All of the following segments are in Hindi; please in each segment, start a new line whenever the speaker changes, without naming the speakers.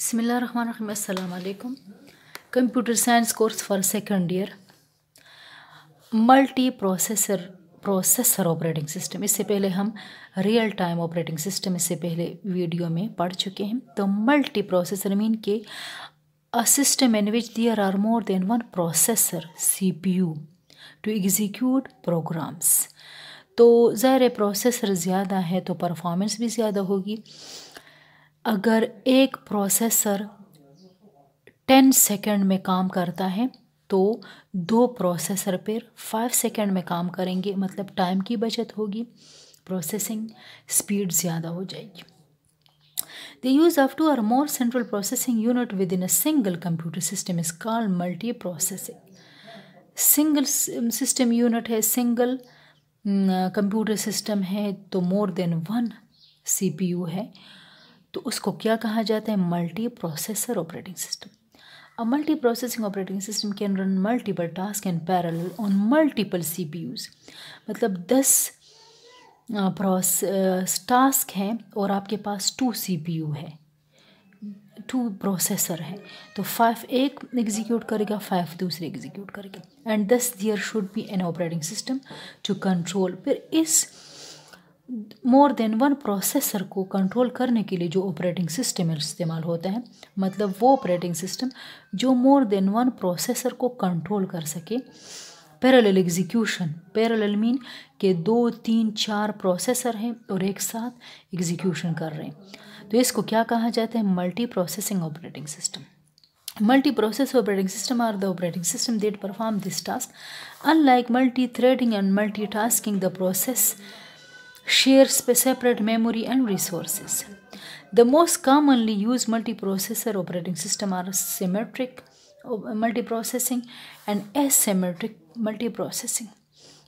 Bismillahirrahmanirrahim. Computer science course for second year. Multi processor processor operating system. इससे पहले हम रियल टाइम ऑपरेटिंग सिस्टम, इससे पहले वीडियो में पढ़ चुके हैं। तो मल्टी प्रोसेसर मीन के a system in which there are more than one processor, CPU, to execute programs. तो ज़ाहिर प्रोसेसर ज़्यादा है तो परफॉर्मेंस भी ज़्यादा होगी। अगर एक प्रोसेसर टेन सेकेंड में काम करता है तो दो प्रोसेसर पर फाइव सेकेंड में काम करेंगे। मतलब टाइम की बचत होगी, प्रोसेसिंग स्पीड ज़्यादा हो जाएगी। The use of two or more central processing unit within a single computer system is called multiprocessing. Single system unit है सिंगल कंप्यूटर सिस्टम है तो मोर देन वन सीपीयू है। तो उसको क्या कहा जाता है? Multi processor operating system A multiprocessing operating system can run multiple tasks in parallel on multiple CPUs. मतलब दस प्रोस टास्क हैं और आपके पास टू सीपीयू है। टू प्रोसेसर है। तो फाइव एक एग्जीक्यूट करेगा फाइव दूसरे एग्जीक्यूट करेगा। And thus there should be an operating system to control फिर इस मोर देन वन प्रोसेसर को कंट्रोल करने के लिए जो ऑपरेटिंग सिस्टम इस्तेमाल होता है मतलब वो ऑपरेटिंग सिस्टम जो मोर देन वन प्रोसेसर को कंट्रोल कर सके। पैरेलल एग्जीक्यूशन पैरेलल मीन के दो, तीन, चार प्रोसेसर हैं और एक साथ एग्जीक्यूशन कर रहे हैं। तो इसको क्या कहा जाता है? Multi processing operating system multi-process operating system are the operating system that perform this task. Unlike multi-threading and multitasking, the process share separate memory and resources. The most commonly used multiprocessor operating system are symmetric multiprocessing and asymmetric multiprocessing.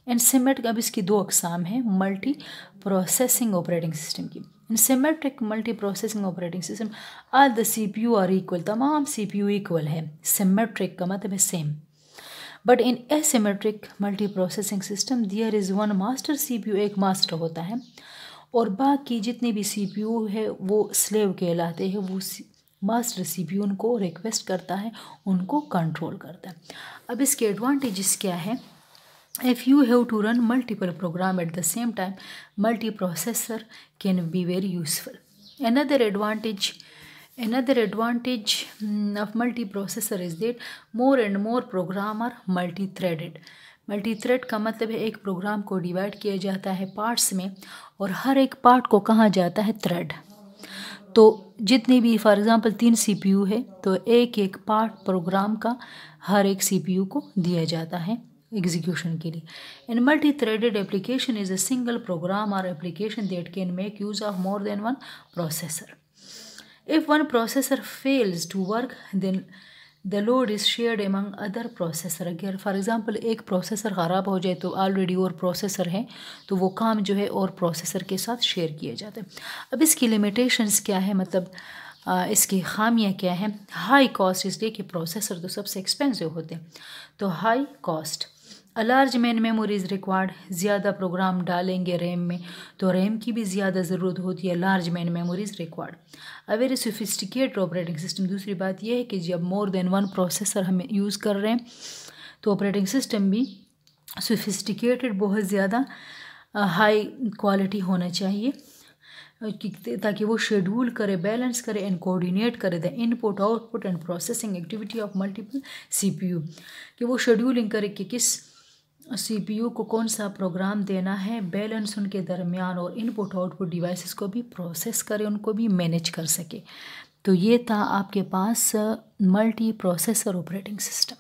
And symmetric अब इसकी दो अकसाम हैं मल्टी प्रोसेसिंग ऑपरेटिंग सिस्टम की in symmetric multi processing operating system are the C P U are equal तमाम सी पी यू इक्वल है सिमेट्रिक का मतलब है same but in asymmetric multi processing system there is one master CPU एक मास्टर होता है। और बाकी जितने भी सीपीयू है, वो स्लेव कहलाते हैं। वो मास्टर सीपीयू उनको रिक्वेस्ट करता है, उनको कंट्रोल करता है। अब इसके एडवांटेजेस क्या है? If you have to run multiple program at the same time, multiprocessor can be very useful another advantage Another advantage mm, of multiprocessor is that more and more program are multi-threaded. Multi thread का मतलब है एक प्रोग्राम को डिवाइड किया जाता है पार्ट्स में और हर एक पार्ट को कहा जाता है थ्रेड तो जितने भी फॉर एग्ज़ाम्पल तीन सीपीयू है तो एक एक पार्ट प्रोग्राम का हर एक सीपीयू को दिया जाता है एग्जीक्यूशन के लिए. In multi threaded application is a single program और application that can make use of more than one processor If one processor fails to work, then the load is shared among other processor अगर फॉर एग्ज़ाम्पल एक प्रोसेसर ख़राब हो जाए तो ऑलरेडी और प्रोसेसर है तो वो काम जो है और प्रोसेसर के साथ शेयर किए जाते हैं। अब इसकी लिमिटेशंस क्या है? मतलब आ, इसकी खामियाँ क्या हैं? हाई कॉस्ट इसलिए कि प्रोसेसर तो सबसे एक्सपेंसिव होते हैं। तो high cost a large main memory is required ज़्यादा प्रोग्राम डालेंगे रैम में तो रैम की भी ज़्यादा ज़रूरत होती है large main memory is required a very sophisticate operating system दूसरी बात यह है कि जब मोर देन वन प्रोसेसर हम यूज़ कर रहे हैं तो ऑपरेटिंग सिस्टम भी सोफिस्टिकेटेड बहुत ज़्यादा हाई क्वालिटी होना चाहिए ताकि वो शेड्यूल करे बैलेंस करे एंड कोऑर्डिनेट करे the input output and processing activity of multiple CPU कि वो शेड्यूलिंग करे कि किस सीपीयू को कौन सा प्रोग्राम देना है, बैलेंस उनके दरमियान और इनपुट आउटपुट डिवाइसेस को भी प्रोसेस करें, उनको भी मैनेज कर सके। तो ये था आपके पास मल्टी प्रोसेसर ऑपरेटिंग सिस्टम।